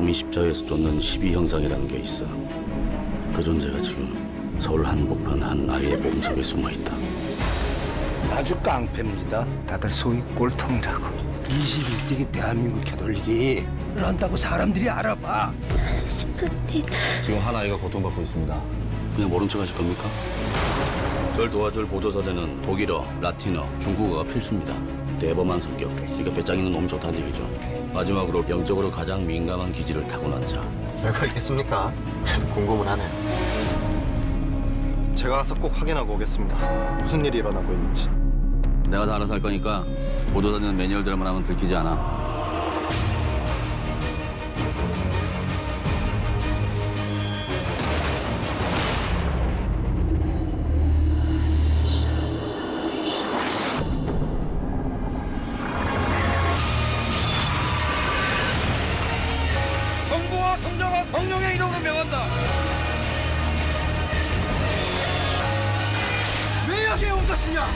장미 십자에서 쫓는 12형상이라는 게 있어. 그 존재가 지금 서울 한복판 한 아이의 몸속에 숨어 있다. 아주 깡패입니다. 다들 소위 꼴통이라고 21세기 대한민국 겨돌리기 를 한다고 사람들이 알아봐. 싶은데 지금 한 아이가 고통받고 있습니다. 그냥 모른 척 하실 겁니까? 절 도와줄 보조사대는 독일어, 라틴어, 중국어가 필수입니다. 대범한 성격, 그러니까 배짱이는 너무 좋다는 얘기죠. 마지막으로 병적으로 가장 민감한 기질을 타고난 자. 별거 있겠습니까? 그래도 궁금은 하네. 제가 가서 꼭 확인하고 오겠습니다. 무슨 일이 일어나고 있는지. 내가 다 알아서 할 거니까 보조사대는 매뉴얼대로만 하면 들키지 않아. 정부와 성자와 성령의 이름으로 명한다. 왜 여기에 온 것이냐?